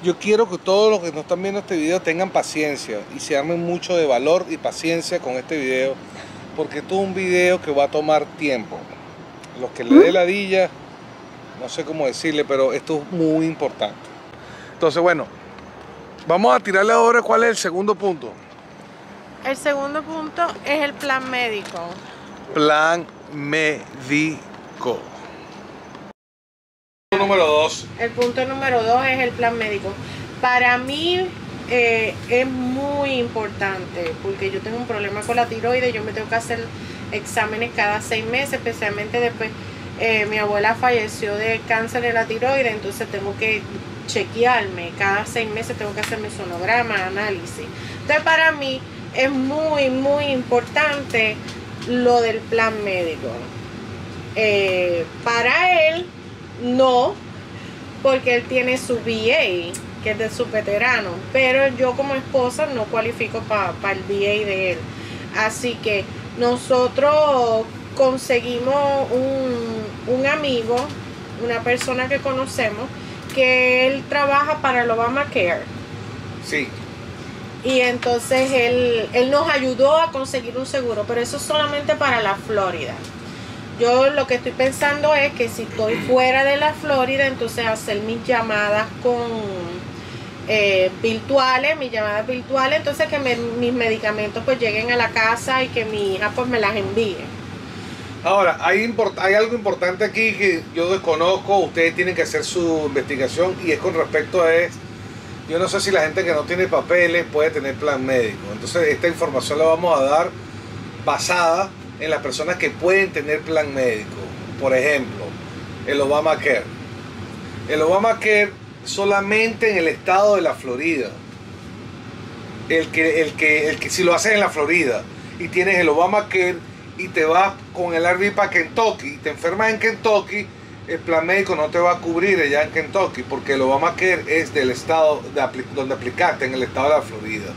Yo quiero que todos los que nos están viendo este video tengan paciencia y se armen mucho de valor y paciencia con este video, porque esto es un video que va a tomar tiempo. Los que le dé ladilla, no sé cómo decirle, pero esto es muy importante. Entonces, bueno, vamos a tirarle ahora cuál es el segundo punto. El segundo punto es el plan médico. Plan médico. Número dos. El punto número dos es el plan médico. Para mí eh, es muy importante porque yo tengo un problema con la tiroides, yo me tengo que hacer exámenes cada seis meses, especialmente después eh, mi abuela falleció de cáncer de la tiroides, entonces tengo que chequearme, cada seis meses tengo que hacerme sonograma, análisis. Entonces para mí es muy, muy importante lo del plan médico. Eh, para él, no, porque él tiene su VA, que es de su veterano, pero yo como esposa no cualifico para el VA de él. Así que nosotros conseguimos un, un amigo, una persona que conocemos, que él trabaja para el Obamacare. Sí. Y entonces él, él nos ayudó a conseguir un seguro, pero eso es solamente para la Florida. Yo lo que estoy pensando es que si estoy fuera de la Florida, entonces hacer mis llamadas con eh, virtuales, mis llamadas virtuales, entonces que mis medicamentos pues lleguen a la casa y que mi hija pues me las envíe. Ahora, hay, hay algo importante aquí que yo desconozco, ustedes tienen que hacer su investigación y es con respecto a esto yo no sé si la gente que no tiene papeles puede tener plan médico. Entonces esta información la vamos a dar basada en las personas que pueden tener plan médico. Por ejemplo, el Obamacare. El Obamacare solamente en el estado de la Florida. El que, el que, el que si lo haces en la Florida y tienes el Obamacare y te vas con el RV para Kentucky y te enfermas en Kentucky, el plan médico no te va a cubrir allá en Kentucky porque el Obamacare es del estado de donde aplicaste, en el estado de la Florida.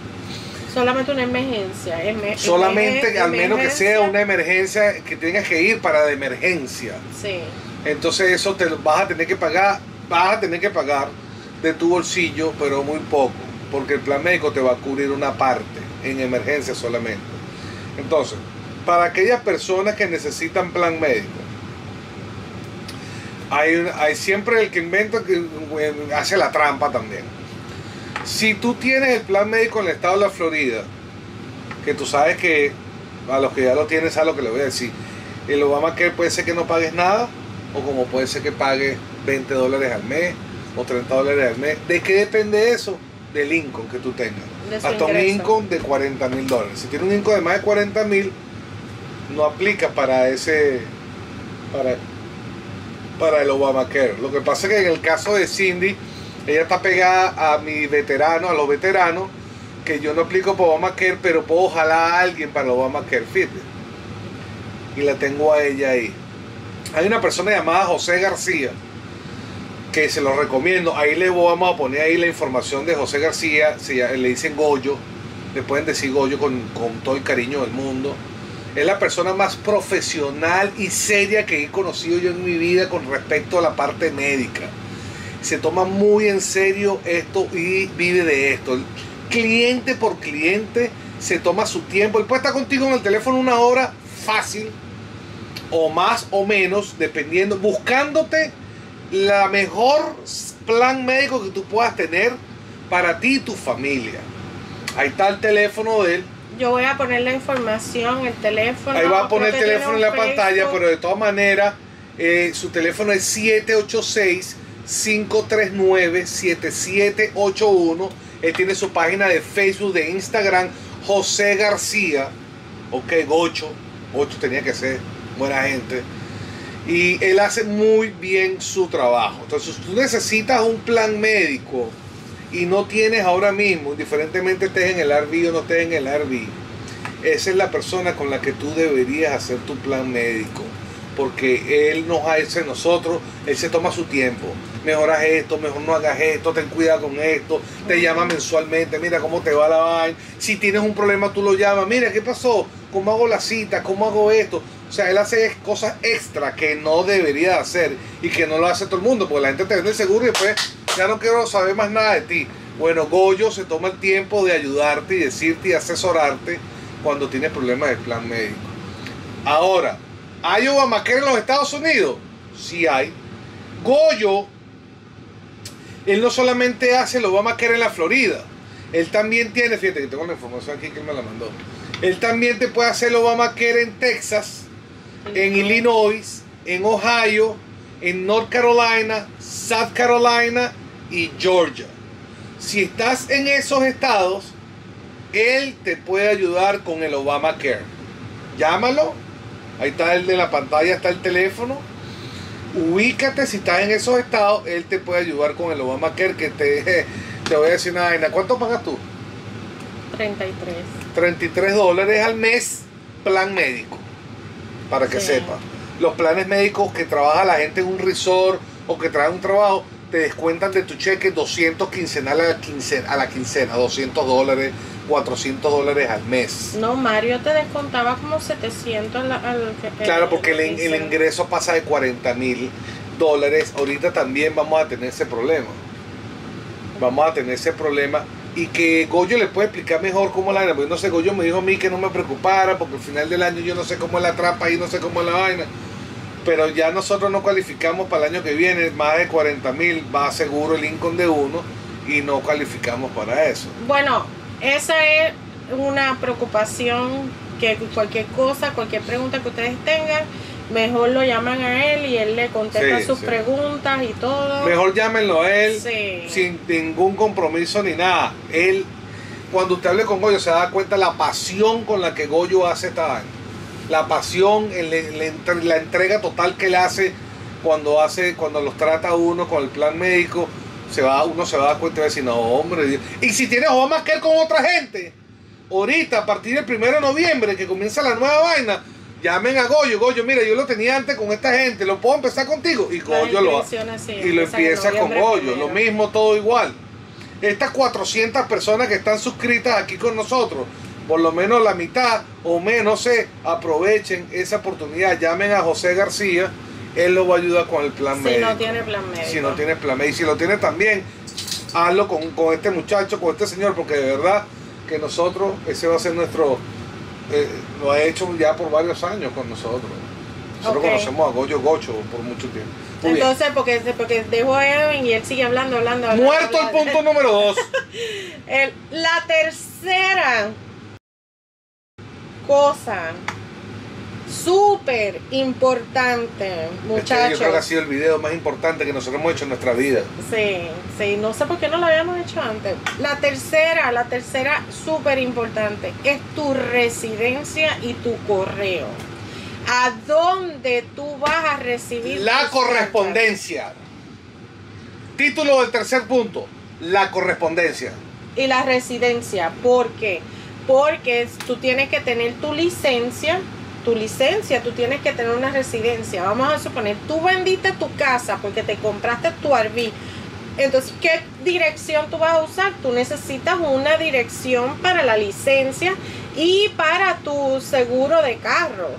Solamente una emergencia. Solamente, al menos que sea una emergencia que tengas que ir para de emergencia. Sí. Entonces eso te vas a tener que pagar, vas a tener que pagar de tu bolsillo, pero muy poco, porque el plan médico te va a cubrir una parte en emergencia solamente. Entonces, para aquellas personas que necesitan plan médico, hay, hay siempre el que inventa que hace la trampa también. Si tú tienes el plan médico en el estado de la Florida, que tú sabes que a los que ya lo tienes, a lo que le voy a decir. El Obamacare puede ser que no pagues nada, o como puede ser que pagues 20 dólares al mes o 30 dólares al mes. ¿De qué depende eso? Del income que tú tengas. Hasta un income de 40 mil dólares. Si tienes un income de más de 40 mil, no aplica para ese, para, para el Obamacare. Lo que pasa es que en el caso de Cindy, ella está pegada a mi veterano, a los veteranos, que yo no aplico para Obamacare, pero puedo jalar a alguien para Obamacare Fitness. Y la tengo a ella ahí. Hay una persona llamada José García, que se lo recomiendo. Ahí le vamos a poner ahí la información de José García. le dicen Goyo. Le pueden decir Goyo con, con todo el cariño del mundo. Es la persona más profesional y seria que he conocido yo en mi vida con respecto a la parte médica. Se toma muy en serio esto y vive de esto. Cliente por cliente se toma su tiempo. Él puede estar contigo en el teléfono una hora fácil o más o menos, dependiendo, buscándote la mejor plan médico que tú puedas tener para ti y tu familia. Ahí está el teléfono de él yo voy a poner la información, el teléfono. Ahí va a poner el teléfono en la pantalla, pero de todas maneras, eh, su teléfono es 786-539-7781. Él tiene su página de Facebook, de Instagram, José García. Ok, Gocho. Gocho tenía que ser buena gente. Y él hace muy bien su trabajo. Entonces, tú necesitas un plan médico y no tienes ahora mismo, indiferentemente estés en el RV o no estés en el RV, esa es la persona con la que tú deberías hacer tu plan médico. Porque él nos hace nosotros, él se toma su tiempo. Mejoras esto, mejor no hagas esto, ten cuidado con esto, te llama mensualmente, mira cómo te va la vaina. Si tienes un problema, tú lo llamas, mira qué pasó, cómo hago la cita, cómo hago esto. O sea, él hace cosas extra que no debería hacer y que no lo hace todo el mundo, porque la gente te vende el seguro y después ya no quiero saber más nada de ti. Bueno, Goyo se toma el tiempo de ayudarte y decirte y asesorarte cuando tienes problemas de plan médico. Ahora, ¿hay Obamacare en los Estados Unidos? Sí hay. Goyo, él no solamente hace el Obamacare en la Florida, él también tiene, fíjate que tengo la información aquí que me la mandó. Él también te puede hacer el Obamacare en Texas, en Illinois, en Ohio, en North Carolina, South Carolina y Georgia. Si estás en esos estados, él te puede ayudar con el Obamacare. Llámalo. Ahí está el de la pantalla, está el teléfono. Ubícate si estás en esos estados, él te puede ayudar con el Obamacare que te, te voy a decir una vaina. ¿Cuánto pagas tú? 33. 33 dólares al mes, plan médico. Para que Sí. sepa. Los planes médicos que trabaja la gente en un resort o que trae un trabajo, te descuentan de tu cheque 200 quincenal a la quincena, a la quincena 200 dólares, 400 dólares al mes. No, Mario te descontaba como 700 al, al Claro, porque el, ingreso pasa de 40 mil dólares. Ahorita también vamos a tener ese problema. Vamos a tener ese problema. Y que Goyo le puede explicar mejor cómo la vaina. Porque no sé, Goyo me dijo a mí que no me preocupara porque al final del año yo no sé cómo es la trampa y no sé cómo es la vaina. Pero ya nosotros no cualificamos para el año que viene. Más de 40 mil va seguro el income de uno y no calificamos para eso. Bueno, esa es una preocupación que cualquier cosa, cualquier pregunta que ustedes tengan, mejor lo llaman a él y él le contesta Sí, sus sí. preguntas y todo. Mejor llámenlo a él. Sí. sin ningún compromiso ni nada. Él, cuando usted hable con Goyo, se da cuenta la pasión con la que Goyo hace esta vaina. La pasión, el- el entre- la entrega total que él hace cuando hace, cuando los trata uno con el plan médico, se va, uno se va a dar cuenta y va a decir, no, hombre. Dios". Y si tienes Obamacare con otra gente, ahorita, a partir del 1 de noviembre, que comienza la nueva vaina, llamen a Goyo. Goyo, mira, yo lo tenía antes con esta gente, ¿lo puedo empezar contigo? Y Goyo lo hace sí, y lo empieza con Goyo, primero. lo mismo, todo igual. Estas 400 personas que están suscritas aquí con nosotros, por lo menos la mitad o menos, no sé, aprovechen esa oportunidad, llamen a José García, él lo va a ayudar con el plan Si médico. no tiene plan médico. Si no tiene plan médico, y si lo tiene también, hazlo con, con este muchacho, con este señor, porque de verdad que nosotros, ese va a ser nuestro, eh, lo ha hecho ya por varios años con nosotros. Nosotros conocemos a Goyo Gocho por mucho tiempo. Muy bien. Entonces, porque, porque dejo a Edwin y él sigue hablando, hablando, hablando. Muerto el punto número dos. El- la tercera cosa súper importante, Este yo muchachos. creo que ha sido el video más importante que nosotros hemos hecho en nuestra vida. Sí, sí, no sé por qué no lo habíamos hecho antes. La tercera, la tercera súper importante es tu residencia y tu correo. ¿A dónde tú vas a recibir La correspondencia. Título del tercer punto. La correspondencia. Y la residencia, ¿por qué? Porque tú tienes que tener tu licencia, tu licencia, tú tienes que tener una residencia. Vamos a suponer, tú vendiste tu casa porque te compraste tu RV. Entonces, ¿qué dirección tú vas a usar? Tú necesitas una dirección para la licencia y para tu seguro de carro.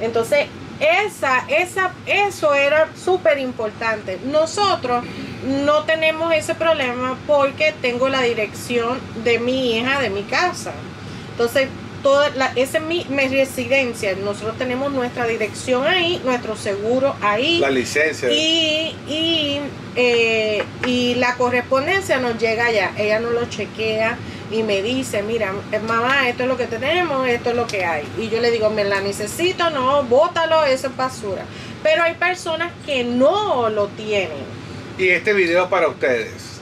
Entonces, esa, esa, eso era súper importante. Nosotros no tenemos ese problema porque tengo la dirección de mi hija, de mi casa. Entonces, toda la, esa es mi, mi residencia. Nosotros tenemos nuestra dirección ahí, nuestro seguro ahí. La licencia. Y, y, eh, y la correspondencia nos llega allá. Ella nos lo chequea y me dice, mira, eh, mamá, esto es lo que tenemos, esto es lo que hay. Y yo le digo, me la necesito, no, bótalo, eso es basura. Pero hay personas que no lo tienen. Y este video para ustedes.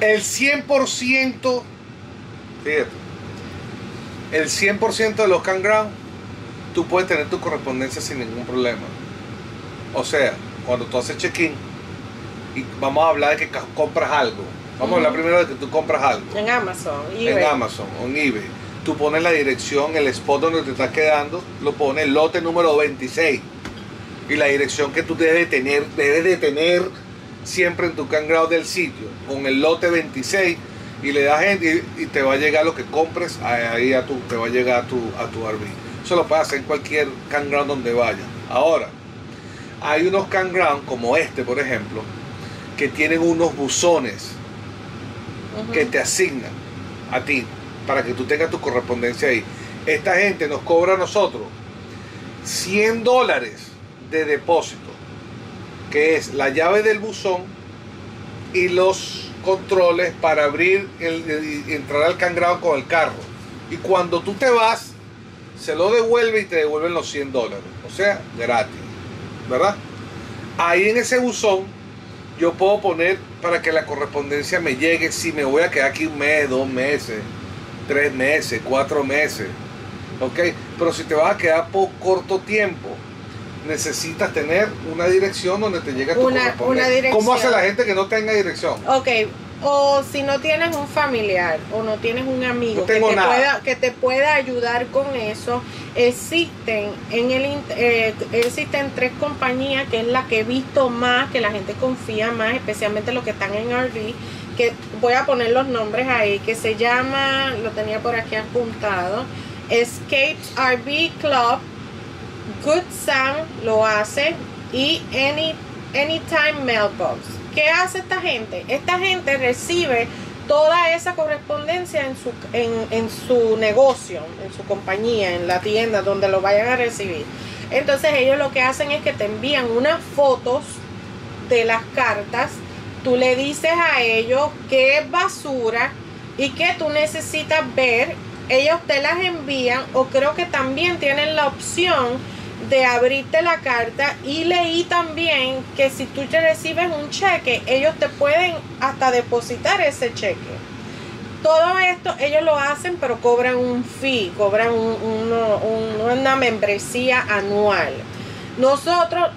El 100%, fíjate, el 100% de los campgrounds, tú puedes tener tu correspondencia sin ningún problema. O sea, cuando tú haces check-in, y vamos a hablar de que compras algo. Vamos a hablar primero de que tú compras algo. En Amazon. en. Amazon en eBay. Tú pones la dirección, el spot donde te estás quedando, lo pones lote número 26. Y la dirección que tú debes tener, debes de tener siempre en tu campground del sitio, con el lote 26 y le das gente y, y te va a llegar lo que compres ahí a tu, te va a llegar a tu, a tu RV. Eso lo puedes hacer en cualquier campground donde vaya. Ahora, hay unos campgrounds como este, por ejemplo, que tienen unos buzones que te asignan a ti para que tú tengas tu correspondencia ahí. Esta gente nos cobra a nosotros 100 dólares de depósito, que es la llave del buzón y los controles para abrir el, entrar al cangrado con el carro. Y cuando tú te vas, se lo devuelve y te devuelven los 100 dólares. O sea, gratis. ¿Verdad? Ahí en ese buzón yo puedo poner para que la correspondencia me llegue si me voy a quedar aquí un mes, dos meses, tres meses, cuatro meses. ¿Ok? Pero si te vas a quedar por corto tiempo, necesitas tener una dirección donde te llegue tu Una- correspondencia. una dirección. ¿Cómo hace la gente que no tenga dirección? Ok, o si no tienes un familiar o no tienes un amigo No que, te pueda, que te pueda ayudar con eso, existen en el eh, existen tres compañías que es la que he visto más, que la gente confía más, especialmente los que están en RV, que voy a poner los nombres ahí, que se llama, lo tenía por aquí apuntado, Escapes RV Club, Good Sam lo hace y Any, Anytime Mailbox. ¿Qué hace esta gente? Esta gente recibe toda esa correspondencia en su, en, en su negocio, en su compañía, en la tienda, donde lo vayan a recibir. Entonces ellos lo que hacen es que te envían unas fotos de las cartas, tú le dices a ellos qué es basura y que tú necesitas ver, ellos te las envían o creo que también tienen la opción de abrirte la carta y leí también que si tú te recibes un cheque, ellos te pueden hasta depositar ese cheque. Todo esto ellos lo hacen, pero cobran un fee, cobran una membresía anual. Nosotros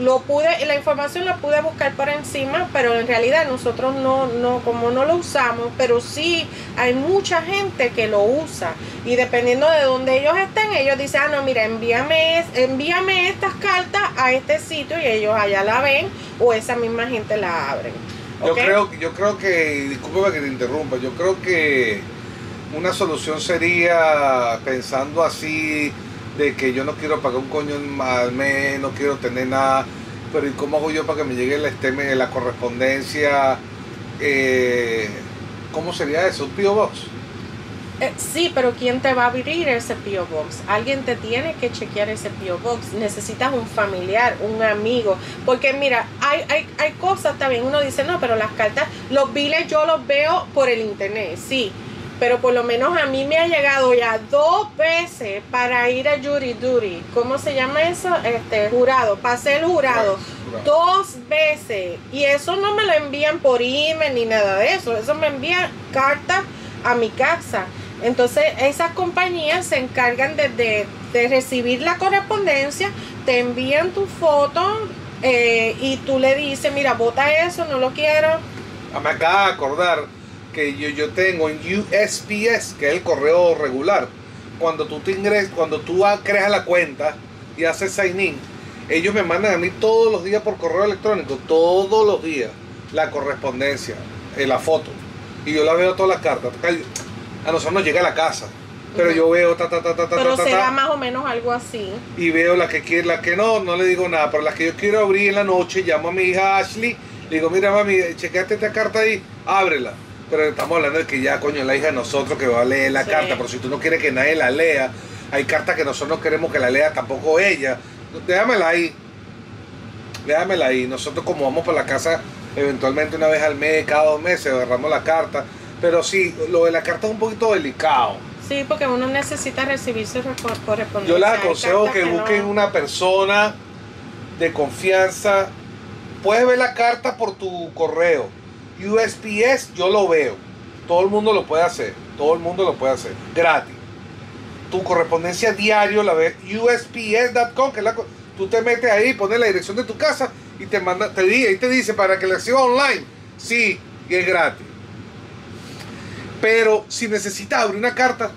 lo pude, la información la pude buscar por encima, pero en realidad nosotros no, no, como no lo usamos, pero sí hay mucha gente que lo usa. Y dependiendo de donde ellos estén, ellos dicen, ah, no, mira, envíame, envíame estas cartas a este sitio y ellos allá la ven o esa misma gente la abren. Yo creo, yo creo que, discúlpame que te interrumpa, yo creo que una solución sería pensando así de que yo no quiero pagar un coño al mes, no quiero tener nada, pero ¿y cómo hago yo para que me llegue el esteme, la correspondencia? Eh, ¿Cómo sería eso? ¿Un P.O. Box? Eh, sí, pero ¿quién te va a abrir ese P.O. Box? Alguien te tiene que chequear ese P.O. Box. Necesitas un familiar, un amigo. Porque mira, hay, hay, hay cosas también. Uno dice, no, pero las cartas, los biles yo los veo por el internet, sí. Pero por lo menos a mí me ha llegado ya dos veces para ir a jury duty. ¿Cómo se llama eso? Este, jurado. Pasé el jurado. Jurado. Dos veces. Y eso no me lo envían por email ni nada de eso. Eso me envían cartas a mi casa. Entonces esas compañías se encargan de, de- de recibir la correspondencia, te envían tu foto eh, y tú le dices, mira, bota eso, no lo quiero. Ah, Me acaba de acordar que yo, yo tengo en USPS, que es el correo regular, cuando tú te ingresas, cuando tú ah, creas la cuenta y haces sign in, ellos me mandan a mí todos los días por correo electrónico, todos los días, la correspondencia, eh, la foto. Y yo la veo todas las cartas. A nosotros nos llega a la casa. Pero yo veo ta ta ta ta Pero ta, ta, será ta, más o menos algo así. y veo las que quiero, las que no, no le digo nada, pero las que yo quiero abrir en la noche, llamo a mi hija Ashley, le digo, mira mami, chequeate esta carta ahí, ábrela. Pero estamos hablando de que ya, coño, la hija de nosotros que va a leer la Sí. carta, pero si tú no quieres que nadie la lea, hay cartas que nosotros no queremos que la lea tampoco ella. Déjamela ahí. Déjamela ahí. Nosotros como vamos por la casa eventualmente una vez al mes, cada dos meses, agarramos la carta. Pero sí, lo de la carta es un poquito delicado. Sí, porque uno necesita recibir su correspondencia. Yo les aconsejo que busquen no- una persona de confianza. Puedes ver la carta por tu correo. USPS yo lo veo. Todo el mundo lo puede hacer. Todo el mundo lo puede hacer. Gratis. Tu correspondencia diario la ves. USPS.com, que es la tú te metes ahí, pones la dirección de tu casa y te manda, te y te dice para que la reciba online. Sí, y es gratis. Pero si necesitas abrir una carta,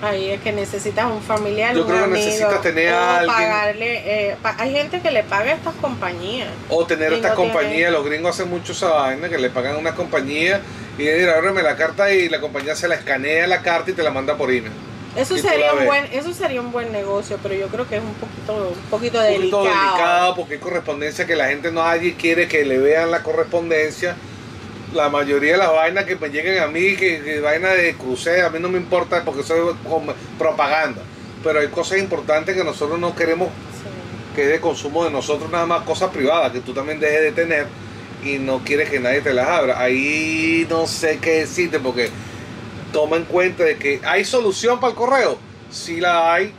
Ahí es que necesitas un familiar, Yo un creo que amigo, necesitas tener a alguien- pagarle. eh, pa- hay gente que le paga a estas compañías. O tener Y esta no tiene- compañía, los gringos hacen mucho esa vaina, que le pagan a una compañía y dicen, ábreme la carta y la compañía se la escanea la carta y te la manda por email. Eso sería un buen, eso sería un buen negocio, pero yo creo que es un poquito, un poquito Un delicado. poquito delicado porque hay correspondencia que la gente no allí quiere que le vean la correspondencia. La mayoría de las vainas que me lleguen a mí, que, que vaina de crucero, a mí no me importa porque eso es como propaganda. Pero hay cosas importantes que nosotros no queremos Sí. que es de consumo de nosotros, nada más cosas privadas que tú también dejes de tener y no quieres que nadie te las abra. Ahí no sé qué decirte porque toma en cuenta de que hay solución para el correo. Sí la hay,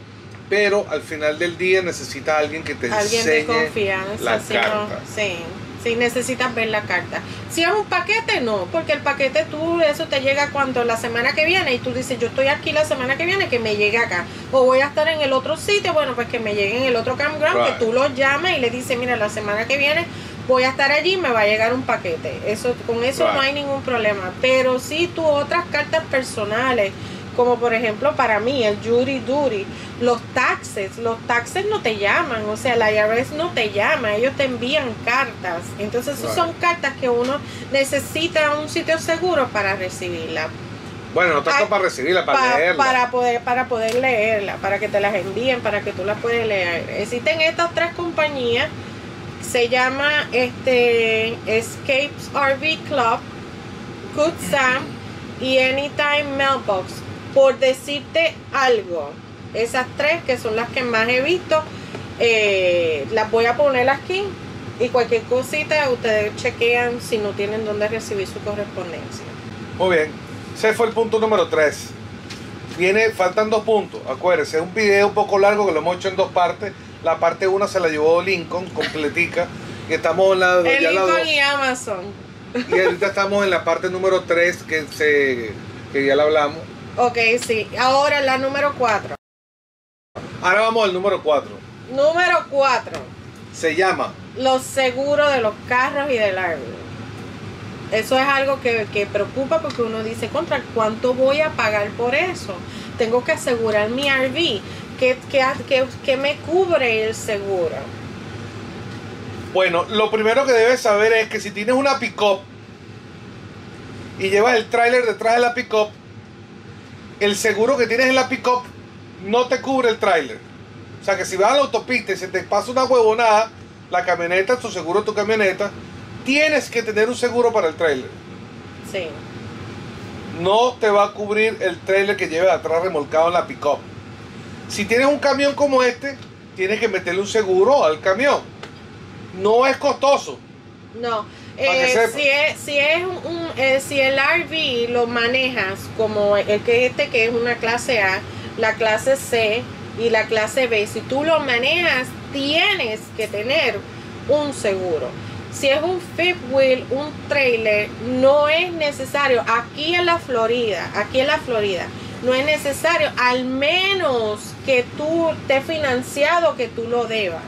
pero al final del día necesitas a alguien que te Alguien de enseñe confianza, la si no, carta. sí, sí necesitas ver la carta. Si es un paquete, no, porque el paquete tú, eso te llega cuando la semana que viene y tú dices, yo estoy aquí la semana que viene, que me llegue acá. O voy a estar en el otro sitio, bueno, pues que me llegue en el otro campground, Right. que tú lo llames y le dices, mira, la semana que viene voy a estar allí, me va a llegar un paquete. Eso, con eso no hay ningún problema. Pero si tú otras cartas personales, como por ejemplo para mí el jury duty, los taxes, los taxes no te llaman, o sea, la IRS no te llama, ellos te envían cartas. Entonces, esas son cartas que uno necesita un sitio seguro para recibirla, Bueno, no tanto Ay, para recibirla, para pa- leerla. para poder para poder leerla, para que te las envíen, para que tú las puedas leer. Existen estas tres compañías, se llama este Escapes RV Club, Good Sam y Anytime Mailbox. Por decirte algo, esas tres que son las que más he visto, eh, las voy a poner aquí y cualquier cosita ustedes chequean si no tienen dónde recibir su correspondencia. Muy bien. Ese fue el punto número 3. Viene, faltan dos puntos. Acuérdense, es un video un poco largo que lo hemos hecho en dos partes. La parte 1 se la llevó Lincoln, completica. Y estamos en la, El ya Lincoln y Amazon. Y ahorita estamos en la parte número 3 que, se, que ya la hablamos. Ok, sí. Ahora la número 4. Ahora vamos al número 4. Número 4. Se llama Los seguros de los carros y del árbol. Eso es algo que, que preocupa porque uno dice, contra, ¿cuánto voy a pagar por eso? Tengo que asegurar mi RV. ¿Qué, qué, qué- qué me cubre el seguro? Bueno, lo primero que debes saber es que si tienes una pick-up y llevas el tráiler detrás de la pick-up, el seguro que tienes en la pick-up no te cubre el tráiler. O sea que si vas a la autopista y se te pasa una huevonada, la camioneta, tu seguro tu camioneta, tienes que tener un seguro para el tráiler. Sí. No te va a cubrir el tráiler que lleves atrás remolcado en la pick-up. Si tienes un camión como este, tienes que meterle un seguro al camión. No es costoso. No. Eh, si es, si es un, un- eh, si el RV lo manejas como el que este que es una clase A, la clase C y la clase B, si tú lo manejas, tienes que tener un seguro. Si es un fifth wheel, un trailer, no es necesario. Aquí en la Florida, aquí en la Florida, no es necesario, al menos que tú estés financiado, que tú lo debas.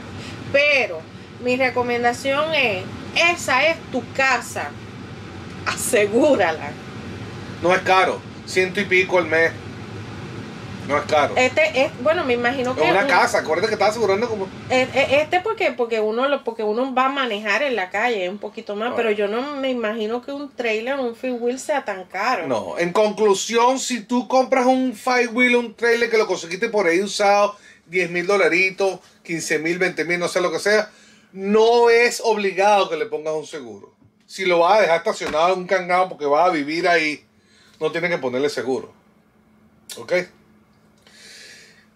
Pero mi recomendación es, esa es tu casa, asegúrala. No es caro. Ciento y pico al mes. No es caro. Este es, bueno, me imagino que Es una un- casa. Acuérdate que estás asegurando como. eh, eh, Este porque porque uno lo porque uno va a manejar en la calle un poquito más, Ah. pero yo no me imagino que un trailer, un fifth wheel sea tan caro. No. En conclusión, si tú compras un five wheel, un trailer que lo conseguiste por ahí usado, 10 mil dolaritos, 15 mil, 20 mil, no sé lo que sea, no es obligado que le pongas un seguro. Si lo vas a dejar estacionado en un cangado porque vas a vivir ahí, no tienes que ponerle seguro. ¿Ok?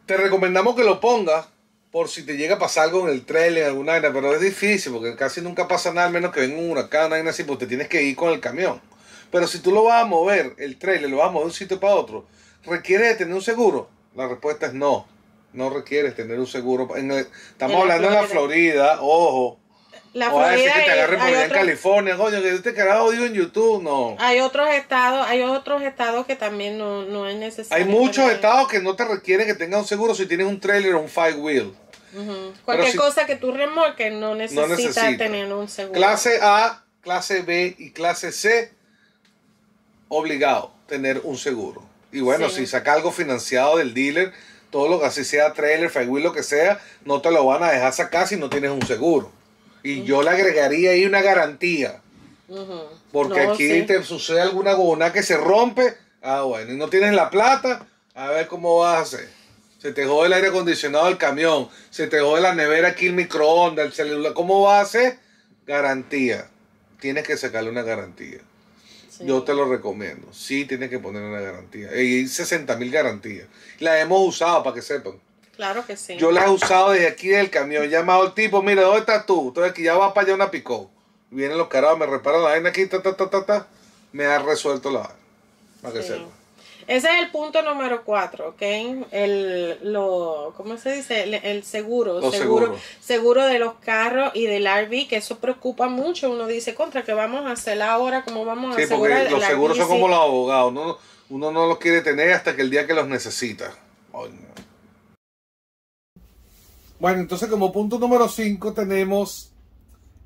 Te recomendamos que lo pongas por si te llega a pasar algo en el trailer, en alguna vaina, pero es difícil porque casi nunca pasa nada, al menos que venga un huracán, una vaina así, porque te tienes que ir con el camión. Pero si tú lo vas a mover, el trailer lo vas a mover de un sitio para otro, ¿requiere de tener un seguro? La respuesta es no. No requieres tener un seguro. En el- estamos En la hablando de la Florida, ojo. La o a decir Florida que te agarren por allá en California, coño, que este carajo digo en YouTube, no. Hay otros estados, hay otros estados que también no, no es necesario. Hay muchos tener- estados que no te requieren que tengas un seguro si tienes un trailer o un five wheel. Cualquier si- cosa que tú remolques no necesita, necesita. tener un seguro. Clase A, clase B y clase C, obligado tener un seguro. Y bueno, Sí. si saca algo financiado del dealer, todo lo que así sea trailer, five wheel, lo que sea, no te lo van a dejar sacar si no tienes un seguro. Y yo le agregaría ahí una garantía. Porque No, aquí sí. te sucede alguna gona que se rompe. Ah, bueno, y no tienes la plata. A ver cómo vas a hacer. Se te jode el aire acondicionado del camión. Se te jode la nevera aquí, el microondas, el celular. ¿Cómo vas a hacer? Garantía. Tienes que sacarle una garantía. Sí. Yo te lo recomiendo. Sí, tienes que poner una garantía. Y 60 mil garantías. La hemos usado para que sepan. Claro que sí. Yo la he usado desde aquí del camión. He llamado al tipo, mira, ¿dónde estás tú? Estoy aquí, ya va para allá una picó. Vienen los carajos, me reparan la vaina aquí, ta, ta, ta, ta, ta. Me ha resuelto la vaina. Para que sepan. Ese es el punto número cuatro, ¿ok? El, lo, ¿cómo se dice? El, el seguro, seguro, seguro de los carros y del RV, que eso preocupa mucho. Uno dice, contra, ¿qué vamos a hacer ahora? ¿Cómo vamos a Sí, asegurar porque el los seguros son como los abogados. Uno, uno no los quiere tener hasta que el día que los necesita. No. Bueno, entonces como punto número 5 tenemos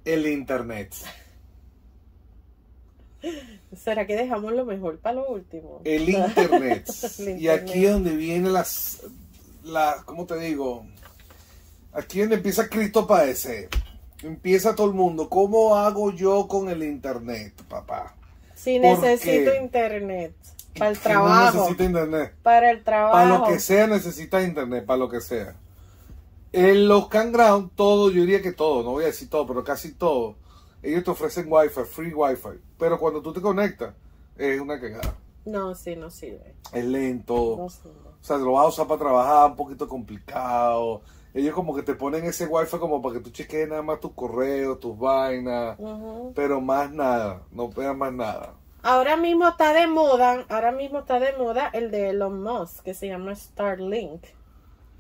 el internet. ¿Será que dejamos lo mejor para lo último? El internet. El Y aquí es donde vienen las, las, ¿cómo te digo? Aquí es donde empieza Cristo a padecer. Empieza todo el mundo. ¿Cómo hago yo con el internet, papá? Si ¿Por necesito qué? internet para el Que no trabajo, necesita internet. para el trabajo. Para lo que sea necesita internet, para lo que sea. En los campground, todo, yo diría que todo, no voy a decir todo, pero casi todo, ellos te ofrecen wifi, free wifi. Pero cuando tú te conectas, es una cagada. No, sí, no sirve. Es lento. No sirve. O sea, lo vas a usar para trabajar, un poquito complicado. Ellos como que te ponen ese wifi como para que tú cheques nada más tus correos, tus vainas. Pero más nada, no veas más nada. Ahora mismo está de moda, ahora mismo está de moda el de Elon Musk, que se llama Starlink.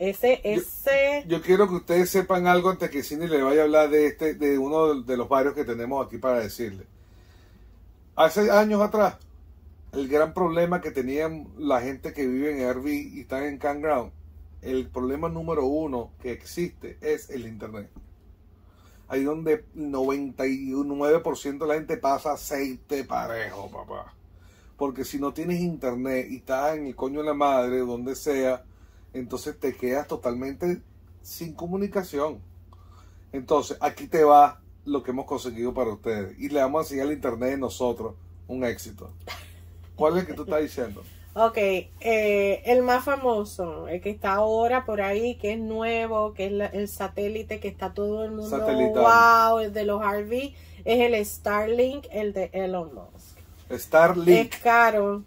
Ese, ese, Yo quiero que ustedes sepan algo antes que Cindy le vaya a hablar de este, de uno de los varios que tenemos aquí para decirle. Hace años atrás, el gran problema que tenían la gente que vive en RV y están en campground, el problema número uno que existe es el internet. Ahí donde 99% de la gente pasa aceite parejo, papá. Porque si no tienes internet y estás en el coño de la madre, donde sea, entonces te quedas totalmente sin comunicación. Entonces, aquí te va lo que hemos conseguido para ustedes. Y le vamos a enseñar al internet de nosotros un éxito. ¿Cuál es el que tú estás diciendo? ok, eh, el más famoso, el que está ahora por ahí, que es nuevo, que es la- el satélite que está todo el mundo, Satelital. wow, el de los RV, es el Starlink, el de Elon Musk. Starlink. Es caro,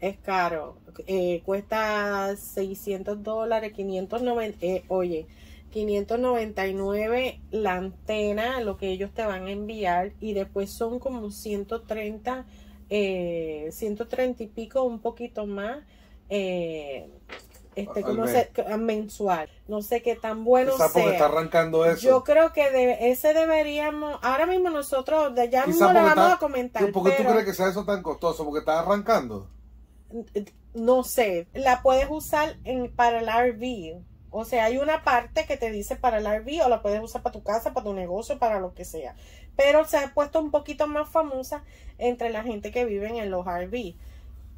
es caro. Eh, cuesta 600 dólares, 590, eh, oye, 599 la antena, lo que ellos te van a enviar, y después son como 130, eh, 130 y pico, un poquito más, eh, este, como se- mensual. No sé qué tan bueno porque sea. está arrancando eso. Yo creo que de- ese deberíamos, ahora mismo nosotros, de ya mismo le porque vamos está- a comentar. ¿Por qué tú crees que sea eso tan costoso? Porque está arrancando. No sé, la puedes usar en, para el RV. O sea, hay una parte que te dice para el RV o la puedes usar para tu casa, para tu negocio, para lo que sea. Pero se ha puesto un poquito más famosa entre la gente que vive en los RV.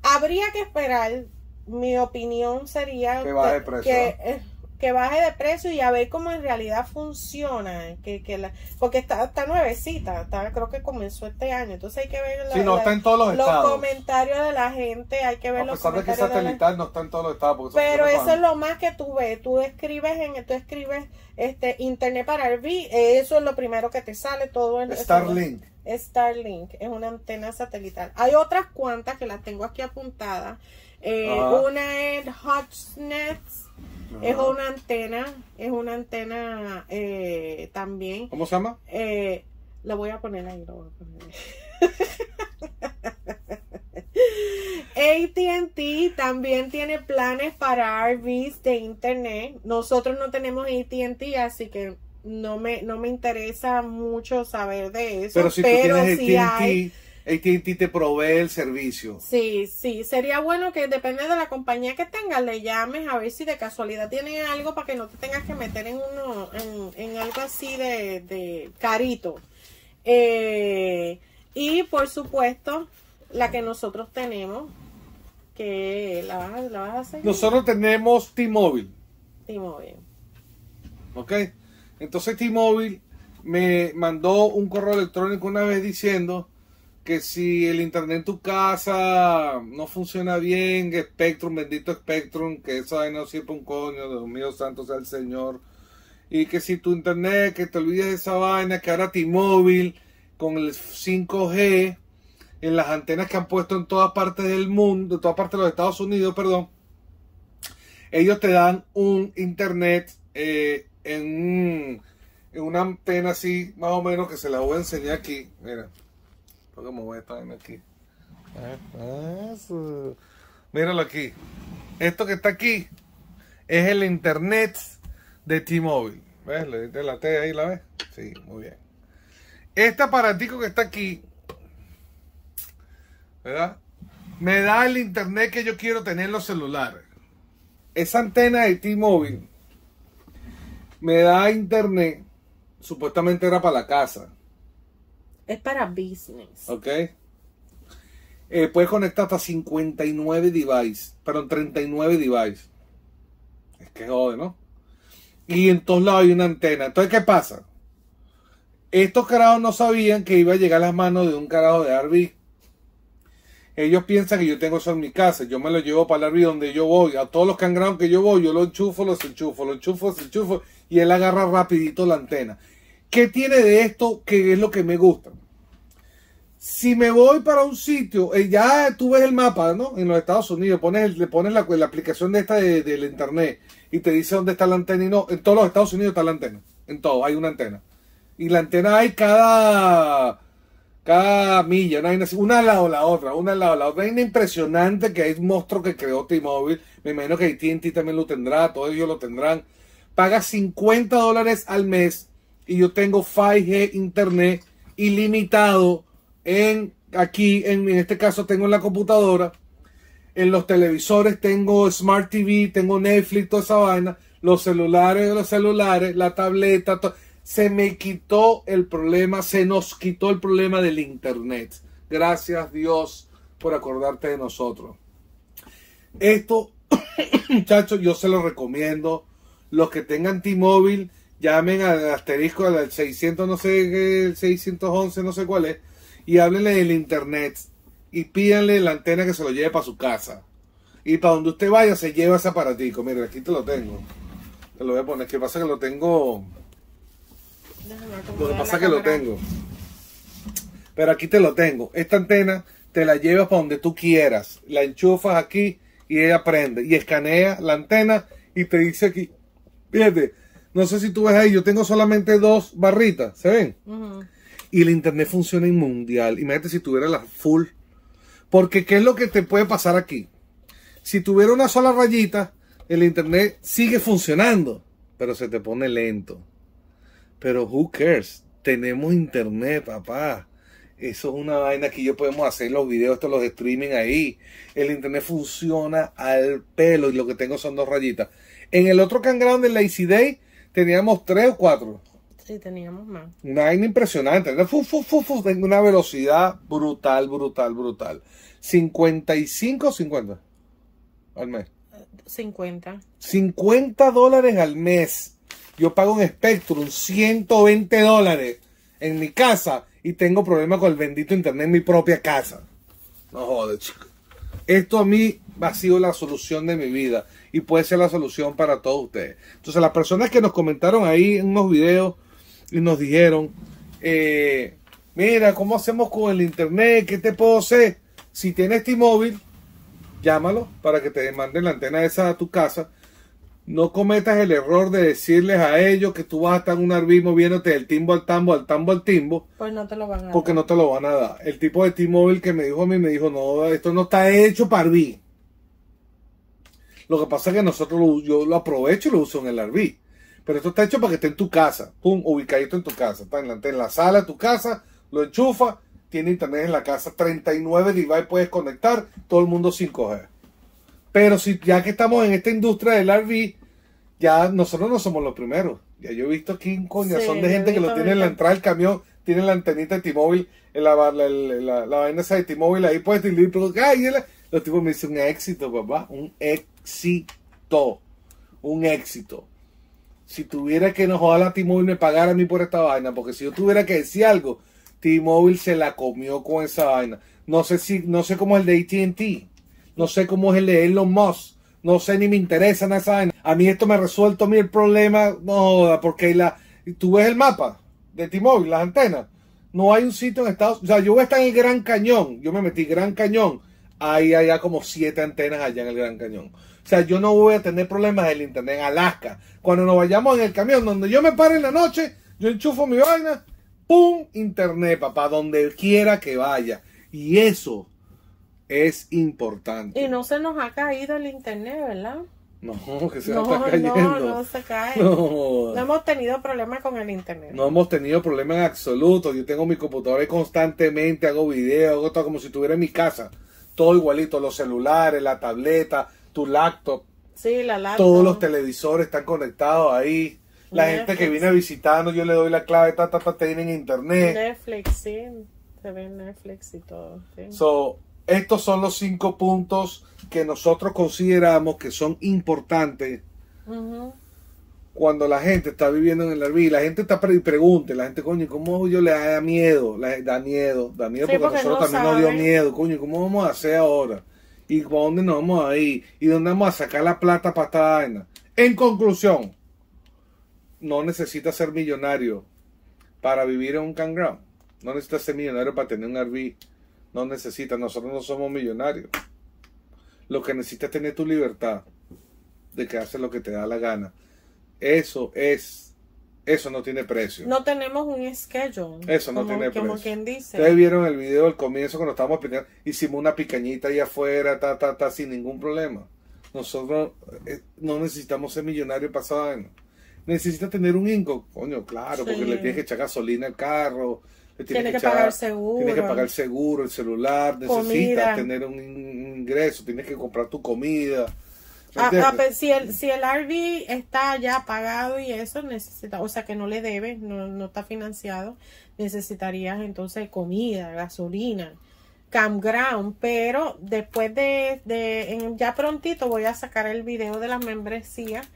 Habría que esperar, mi opinión sería Que baje precio, eh, que baje de precio y a ver cómo en realidad funciona. Que, que la, porque está, está nuevecita, está, creo que comenzó este año. Entonces hay que ver la- Si no la- está en todos los los estados. comentarios de la gente, hay que ver A los de que de la- satelital, no está en todos los estados. porque Pero eso es lo más que tú ves. Tú escribes en, tú escribes este internet para RV, eh, eso es lo primero que te sale todo en Starlink. Starlink es una antena satelital. Hay otras cuantas que las tengo aquí apuntadas. Eh, una es Es una antena, es una antena eh, también. ¿Cómo se llama? Eh, lo voy a poner ahí, lo voy a poner ahí. ATT también tiene planes para RVs de internet. Nosotros no tenemos ATT, así que no me, no me interesa mucho saber de eso. Pero si tú tienes sí hay. AT&T, te provee el servicio. Sí, sí, sería bueno que depende de la compañía que tengas, le llames a ver si de casualidad tiene algo para que no te tengas que meter en uno, en, en algo así de, de carito. Eh, y por supuesto, la que nosotros tenemos, que la vas, la vas a hacer. Nosotros tenemos T-Mobile. T-Mobile. ¿Ok? Entonces T-Mobile me mandó un correo electrónico una vez diciendo que si el internet en tu casa no funciona bien, Spectrum, bendito Spectrum, que esa no sirve un coño, Dios mío santo sea el Señor. Y que si tu internet, que te olvides de esa vaina, que ahora T-Mobile con el 5G, en las antenas que han puesto en todas partes del mundo, en todas partes de los Estados Unidos, perdón, ellos te dan un internet eh, en, en una antena así, más o menos, que se la voy a enseñar aquí. Mira. Porque me voy a estar aquí. Eso. Míralo aquí. Esto que está aquí es el internet de T-Mobile. ¿Ves? Le diste la T ahí, ¿la ves? Sí, muy bien. Este aparatico que está aquí, ¿verdad? Me da el internet que yo quiero tener en los celulares. Esa antena de T-Mobile me da internet, supuestamente era para la casa es para business. Ok. Eh, puedes conectar hasta 59 devices, perdón, 39 devices. Es que jode, ¿no? Y en todos lados hay una antena. Entonces, ¿qué pasa? Estos carajos no sabían que iba a llegar a las manos de un carajo de RV. Ellos piensan que yo tengo eso en mi casa. Yo me lo llevo para el RV donde yo voy. A todos los cangrejos que yo voy, yo lo enchufo, los enchufo, lo enchufo, los enchufo. Y él agarra rapidito la antena. ¿Qué tiene de esto que es lo que me gusta? Si me voy para un sitio, eh, ya tú ves el mapa, ¿no? En los Estados Unidos, pones, le pones la, aplicación de esta del internet y te dice dónde está la antena y no, en todos los Estados Unidos está la antena, en todo, hay una antena. Y la antena hay cada, cada milla, una al lado de la otra, una al lado de la otra. Hay una impresionante que hay un monstruo que creó T-Mobile, me imagino que AT&T también lo tendrá, todos ellos lo tendrán. Paga 50 dólares al mes y yo tengo 5G internet ilimitado en aquí, en, este caso tengo en la computadora, en los televisores tengo Smart TV, tengo Netflix, toda esa vaina, los celulares, los celulares, la tableta, se me quitó el problema, se nos quitó el problema del internet. Gracias Dios por acordarte de nosotros. Esto, muchachos, yo se lo recomiendo. Los que tengan T-Mobile, llamen al asterisco al 600, no sé, el 611, no sé cuál es, y háblenle del internet y pídanle la antena que se lo lleve para su casa. Y para donde usted vaya se lleva ese aparatico. Mire, aquí te lo tengo. Te lo voy a poner. ¿Qué pasa que lo tengo? Lo que pasa es que lo tengo. Pero aquí te lo tengo. Esta antena te la llevas para donde tú quieras. La enchufas aquí y ella prende. Y escanea la antena y te dice aquí. Fíjate, no sé si tú ves ahí, yo tengo solamente dos barritas. ¿Se ven? Y el internet funciona en mundial. Imagínate si tuviera la full. Porque ¿qué es lo que te puede pasar aquí? Si tuviera una sola rayita, el internet sigue funcionando, pero se te pone lento. Pero who cares? Tenemos internet, papá. Eso es una vaina que yo podemos hacer los videos, estos los streaming ahí. El internet funciona al pelo y lo que tengo son dos rayitas. En el otro cangrán de Lazy Day teníamos tres o cuatro. Sí, teníamos más. Una vaina impresionante. Tengo una velocidad brutal, brutal, brutal. 55 o 50 al mes. 50. 50 dólares al mes. Yo pago un Spectrum 120 dólares en mi casa y tengo problemas con el bendito internet en mi propia casa. No joder, chico. Esto a mí ha sido la solución de mi vida y puede ser la solución para todos ustedes. Entonces, las personas que nos comentaron ahí en unos videos y nos dijeron, eh, mira, ¿cómo hacemos con el internet? ¿Qué te puedo hacer? Si tienes T-Mobile, llámalo para que te manden la antena esa a tu casa. No cometas el error de decirles a ellos que tú vas a estar en un arbismo moviéndote del timbo al tambo, al tambo al timbo. Pues no te lo van a Porque no te lo van a dar. El tipo de T-Mobile que me dijo a mí me dijo, no, esto no está hecho para arbí. Lo que pasa es que nosotros yo lo aprovecho y lo uso en el arbí. Pero esto está hecho para que esté en tu casa, pum, ubicadito en tu casa. Está en la, en la sala de tu casa, lo enchufa, tiene internet en la casa, 39 devices puedes conectar, todo el mundo sin coger. Pero si ya que estamos en esta industria del RV, ya nosotros no somos los primeros. Ya yo he visto aquí un coñazón de gente que lo tiene en la entrada del camión, tiene la antenita de T-Mobile, la, la, la, la, vaina esa de T-Mobile ahí puedes decir, pero ay, los tipos me dicen un éxito, papá, un éxito, un éxito si tuviera que no a T-Mobile me pagara a mí por esta vaina, porque si yo tuviera que decir algo, T-Mobile se la comió con esa vaina. No sé si, no sé cómo es el de AT&T. No sé cómo es el de Elon Musk. No sé ni me interesa en esa vaina. A mí esto me ha resuelto a mí el problema. No joda, porque la, tú ves el mapa de T-Mobile, las antenas. No hay un sitio en Estados Unidos. O sea, yo voy a estar en el Gran Cañón. Yo me metí Gran Cañón. Ahí hay como siete antenas allá en el Gran Cañón. O sea, yo no voy a tener problemas del internet en Alaska. Cuando nos vayamos en el camión, donde yo me pare en la noche, yo enchufo mi vaina, ¡pum! Internet, papá, donde quiera que vaya. Y eso es importante. Y no se nos ha caído el internet, ¿verdad? No, que se no, está cayendo. No, no se cae. No. no hemos tenido problemas con el internet. No hemos tenido problemas en absoluto. Yo tengo mi computadora y constantemente, hago videos, hago todo como si estuviera en mi casa. Todo igualito, los celulares, la tableta, tu laptop. Sí, la laptop. Todos los televisores están conectados ahí. La gente que viene visitando, yo le doy la clave, ta, ta, ta, tienen internet. Netflix, sí. Se ve Netflix y todo. So, estos son los cinco puntos que nosotros consideramos que son importantes cuando la gente está viviendo en el RV. La gente está y pregunte, la gente, coño, ¿cómo yo le da miedo? La, da miedo, da miedo porque, nosotros también nos dio miedo, coño, ¿cómo vamos a hacer ahora? ¿Y dónde nos vamos a ir? ¿Y dónde vamos a sacar la plata para esta vaina? En conclusión, no necesitas ser millonario para vivir en un campground. No necesitas ser millonario para tener un RV. No necesitas, nosotros no somos millonarios. Lo que necesitas es tener tu libertad de que haces lo que te da la gana. Eso es, eso no tiene precio. No tenemos un schedule. Eso no tiene precio. Como quien dice. Ustedes vieron el video del comienzo cuando estábamos peleando, hicimos una picañita ahí afuera, ta, ta, ta, sin ningún problema. Nosotros eh, no necesitamos ser millonarios pasados. Necesitas tener un inco, coño, claro, porque le tienes que echar gasolina al carro, tiene que, pagar seguro. Tienes que pagar seguro, el celular, necesitas tener un ingreso, tienes que comprar tu comida. Ah, ah, pues, si, el, si el RV está ya pagado y eso necesita, o sea que no le debes, no, no está financiado, necesitarías entonces comida, gasolina, campground, pero después de, de ya prontito voy a sacar el video de las membresías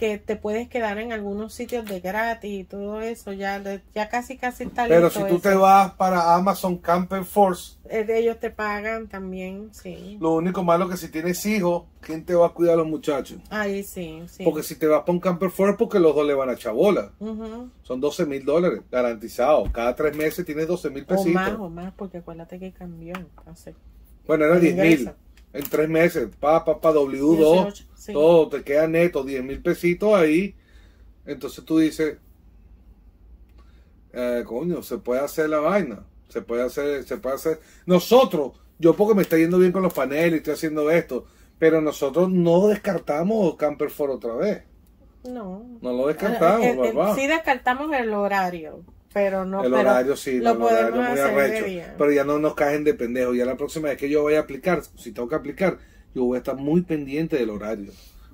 que te puedes quedar en algunos sitios de gratis y todo eso, ya, ya casi casi está Pero si tú te vas para Amazon Camper Force, eh, ellos te pagan también, sí. Lo único malo que si tienes hijos, ¿quién te va a cuidar a los muchachos? Ahí sí, sí. Porque si te vas para un Camper Force, porque los dos le van a chabola. Son 12 mil dólares garantizados. Cada tres meses tienes 12 mil pesitos. O más, o más, porque acuérdate que cambió. bueno, era 10 mil en tres meses, pa, pa, pa, W2, todo, te queda neto, 10 mil pesitos ahí. Entonces tú dices, eh, coño, se puede hacer la vaina, se puede hacer, se puede hacer. Nosotros, yo porque me está yendo bien con los paneles, estoy haciendo esto, pero nosotros no descartamos Camper for otra vez. No. No lo descartamos, eh, eh, Sí descartamos el horario pero no el horario sí lo el horario muy arrecho pero ya no nos caen de pendejos ya la próxima vez que yo vaya a aplicar si tengo que aplicar yo voy a estar muy pendiente del horario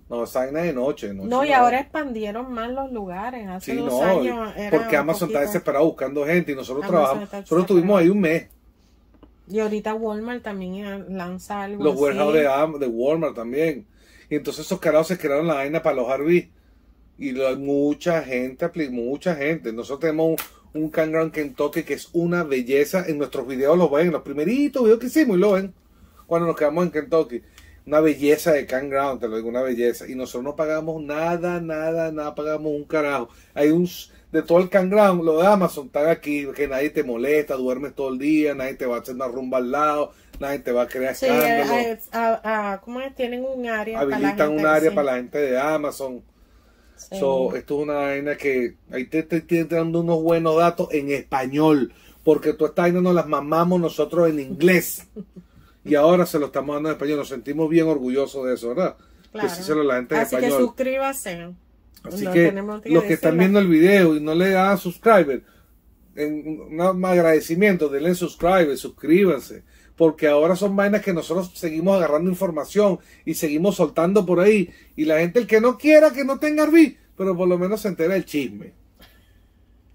no, vaina de noche, No, y ahora expandieron más los lugares. Hace sí, no, años porque Amazon está desesperado buscando gente y nosotros trabajamos. Nosotros estuvimos ahí un mes. Y ahorita Walmart también lanza algo. Los warehouses de, Walmart también. Y entonces esos carajos se crearon la vaina para los RV. Y mucha gente, mucha gente. Nosotros tenemos un Campground Kentucky que es una belleza. En nuestros videos lo ven, en los primeritos videos que hicimos y lo ven cuando nos quedamos en Kentucky. Una belleza de campground, te lo digo, una belleza. Y nosotros no pagamos nada, nada, nada, pagamos un carajo. Hay un, de todo el campground, lo de Amazon, están aquí, que nadie te molesta, duermes todo el día, nadie te va a hacer una rumba al lado, nadie te va a crear sí, escándalo. ¿Cómo es? Tienen un área Habilitan para la un área para la gente de Amazon So, esto es una vaina que ahí te estoy dando unos buenos datos en español, porque tú esta vaina nos las mamamos nosotros en inglés y ahora se lo estamos dando en español. Nos sentimos bien orgullosos de eso, ¿verdad? Claro. Que la gente Así que suscríbase. Así que, los que están viendo el video y no le dan subscriber, en un agradecimiento, denle subscribe, suscríbanse porque ahora son vainas que nosotros seguimos agarrando información y seguimos soltando por ahí. Y la gente, el que no quiera, que no tenga RV, pero por lo menos se entera el chisme.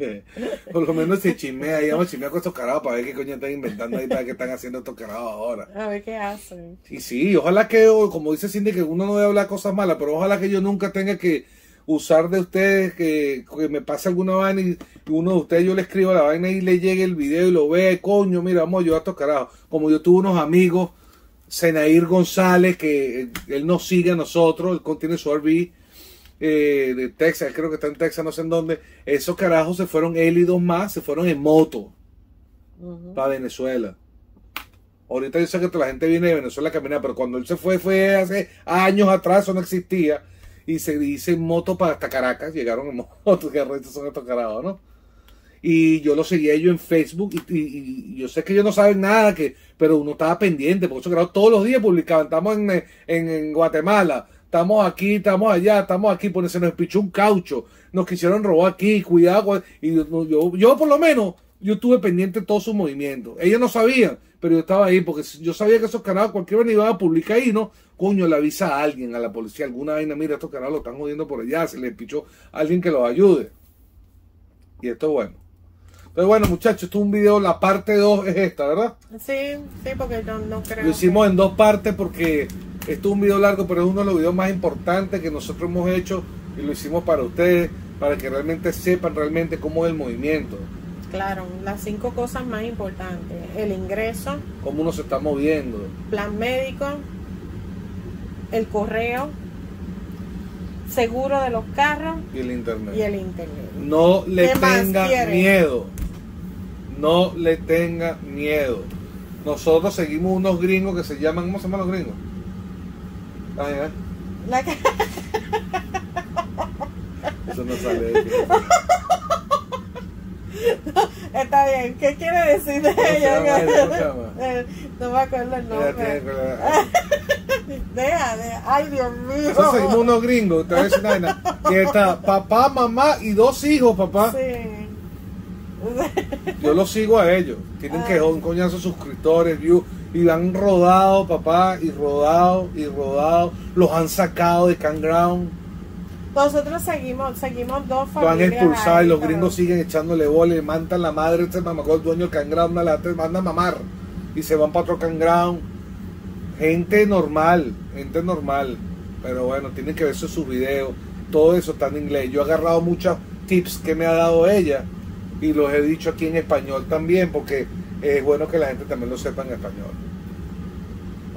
por lo menos se chismea ahí, vamos a chismear con estos carajos para ver qué coño están inventando ahí, para qué están haciendo estos carajos ahora. A ver qué hacen. Y sí, ojalá que, como dice Cindy, que uno no debe hablar cosas malas, pero ojalá que yo nunca tenga que usar de ustedes que, que me pase alguna vaina y uno de ustedes yo le escribo la vaina y le llegue el video y lo ve, coño, mira, vamos a ayudar a estos carajos. Como yo tuve unos amigos, Senair González, que él nos sigue a nosotros, él contiene su RV eh, de Texas, creo que está en Texas, no sé en dónde. Esos carajos se fueron, él y dos más, se fueron en moto para Venezuela. Ahorita yo sé que toda la gente viene de Venezuela a caminar, pero cuando él se fue, fue hace años atrás, eso no existía. Y se dice moto para hasta Caracas, llegaron en moto, que retos son estos carajos, ¿no? Y yo lo seguía yo en Facebook y, yo sé que ellos no saben nada, que, pero uno estaba pendiente, porque esos carajos todos los días publicaban, estamos en, en, Guatemala, estamos aquí, estamos allá, estamos aquí, porque se nos pichó un caucho, nos quisieron robar aquí, cuidado, y yo, yo, yo por lo menos, yo estuve pendiente de todos sus movimientos. Ellos no sabían, pero yo estaba ahí, porque yo sabía que esos canales, cualquier iban a publicar ahí, ¿no? Coño, le avisa a alguien, a la policía, alguna vaina, mira, estos canales lo están jodiendo por allá, se les pichó a alguien que los ayude. Y esto es bueno. Pero bueno, muchachos, esto es un video, la parte 2 es esta, ¿verdad? Sí, sí, porque no, no creo. Lo hicimos en dos partes porque esto es un video largo, pero es uno de los videos más importantes que nosotros hemos hecho y lo hicimos para ustedes, para que realmente sepan realmente cómo es el movimiento, Claro, las cinco cosas más importantes: el ingreso, cómo uno se está moviendo. plan médico, el correo, seguro de los carros Y el internet. y el internet. No le ¿Qué más tenga miedo. No le tenga miedo. Nosotros seguimos unos gringos que se llaman, ¿cómo se llaman los gringos? Ay, ay, La que- eso no sale de aquí. Está bien, ¿qué quiere decir de ¿Cómo se ella? llama? Eh, no me acuerdo el nombre. Que- Deja, deja. Ay, Dios mío. Nosotros seguimos unos gringos, te voy a decir que está papá, mamá y dos hijos, papá. Sí. Yo los sigo a ellos. Tienen que Ay. un coñazo suscriptores, views. Y han rodado, papá, y rodado, y rodado. Los han sacado de Campground. Nosotros seguimos, seguimos dos Lo han familias. expulsado y los pero- gringos siguen echándole bola le mandan la madre, este mamacó el dueño del Campground, una lata, manda a mamar. Y se van para otro Campground. Gente normal, gente normal. Pero bueno, tienen que ver sus videos. Todo eso está en inglés. Yo he agarrado muchos tips que me ha dado ella y los he dicho aquí en español también porque es bueno que la gente también lo sepa en español.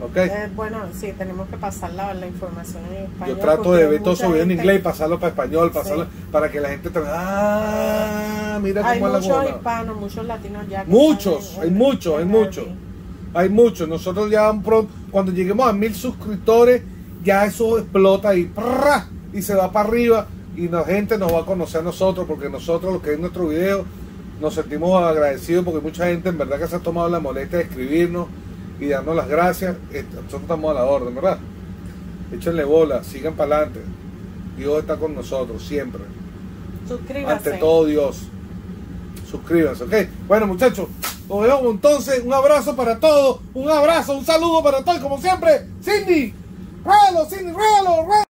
¿Ok? Eh, bueno, sí, tenemos que pasar la, la información en español. Yo trato de ver esos videos en inglés y pasarlo para español, pasarlo Sí. para que la gente también. Ah, mira Hay cómo es la muchos hispanos, muchos latinos ya. Muchos, hay muchos, hay muchos. Hay muchos. Nosotros ya pronto, cuando lleguemos a mil suscriptores, ya eso explota y ¡prra! y se va para arriba y la gente nos va a conocer a nosotros porque nosotros los que ven nuestro video nos sentimos agradecidos porque mucha gente en verdad que se ha tomado la molestia de escribirnos y darnos las gracias. Eh, Nosotros estamos a la orden, ¿verdad? Échenle bola, sigan para adelante. Dios está con nosotros siempre. Suscríbase. Ante todo Dios. Suscríbanse, ¿ok? Bueno, muchachos, nos vemos entonces. Un abrazo para todos. Un abrazo, un saludo para todos. Como siempre, Cindy. Ruelo, Cindy, ruelo, ruelo.